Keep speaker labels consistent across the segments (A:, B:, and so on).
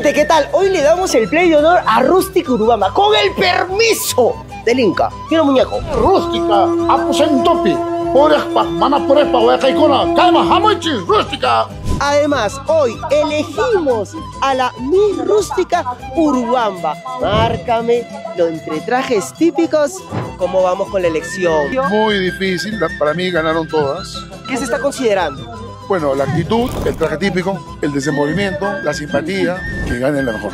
A: tal? Hoy le damos el play de honor a Rústica Urubamba con el permiso del Inca. Quiero muñeco.
B: Rústica, aposentopi, oreja, mana porepa, huecaicona, calma, hamochis, rústica.
A: Además, hoy elegimos a la Miss Rústica Urubamba. Márcame lo entre trajes típicos. ¿Cómo vamos con la elección?
B: Muy difícil, para mí ganaron todas.
A: ¿Qué se está considerando?
B: Bueno, la actitud, el traje típico, el desenvolvimiento, la simpatía, que gane la mejor.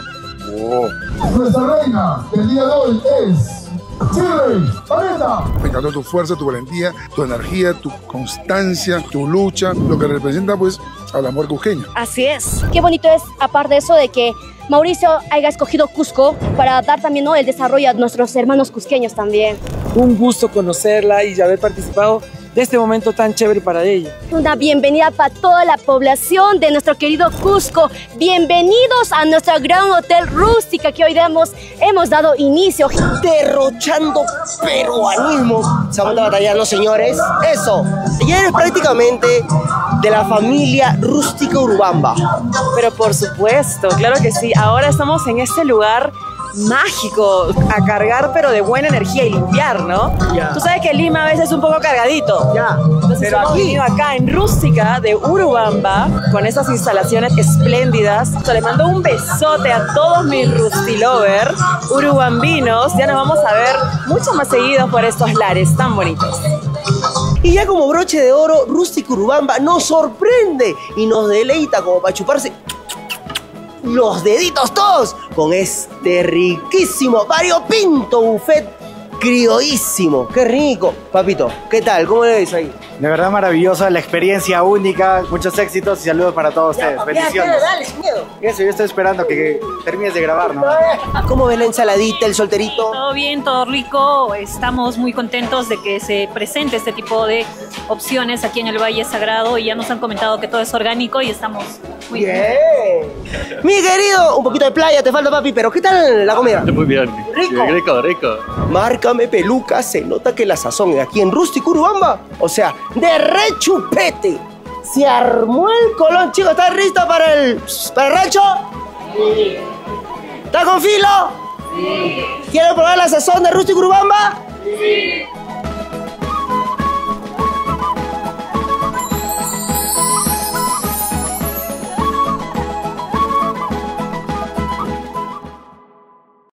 B: Oh,
C: Nuestra reina del día de hoy es Chile, Vanessa.
B: me encantó tu fuerza, tu valentía, tu energía, tu constancia, tu lucha, lo que representa pues al amor cusqueño.
D: Así es. Qué bonito es, aparte de eso, de que Mauricio haya escogido Cusco para dar también ¿no? el desarrollo a nuestros hermanos cusqueños también.
E: Un gusto conocerla y haber participado de este momento tan chévere para ella.
D: Una bienvenida para toda la población de nuestro querido Cusco. Bienvenidos a nuestro gran hotel rústica que hoy damos, hemos dado inicio.
A: Derrochando peruanismo. Se van a batallar los señores. Eso. Ya eres prácticamente de la familia Rústica Urubamba.
F: Pero por supuesto, claro que sí. Ahora estamos en este lugar mágico, a cargar pero de buena energía y limpiar, ¿no?
A: Ya.
F: Tú sabes que Lima a veces es un poco cargadito.
A: Ya.
F: Entonces
A: Pero
F: hemos
A: aquí.
F: venido acá en Rústica de Urubamba con esas instalaciones espléndidas. So, le mando un besote a todos mis Rustilover, urubambinos. Ya nos vamos a ver mucho más seguidos por estos lares tan bonitos.
A: Y ya como broche de oro, Rústica Urubamba nos sorprende y nos deleita como para chuparse los deditos todos con este riquísimo variopinto buffet criollísimo. ¡Qué rico! Papito, ¿qué tal? ¿Cómo le ves ahí?
G: De verdad maravillosa, la experiencia única, muchos éxitos y saludos para todos ustedes. Bendiciones.
A: dale, sin miedo.
G: Eso, yo estoy esperando que, que termines de grabar, ¿no?
A: ¿Cómo ves la ensaladita, el solterito?
H: Todo bien, todo rico. Estamos muy contentos de que se presente este tipo de opciones aquí en el Valle Sagrado y ya nos han comentado que todo es orgánico y estamos muy
A: Bien. Mi querido, un poquito de playa te falta, papi, pero ¿qué tal la comida?
I: Muy bien.
A: Rico.
I: Rico, rico.
A: Márcame peluca, se nota que la sazón aquí en Rústico Urubamba, o sea, de rechupete. Se armó el colón, chicos, ¿estás listo para el, para el rancho? Sí. ¿Está con filo? Sí. ¿Quieren probar la sazón de Rústico Urubamba? Sí.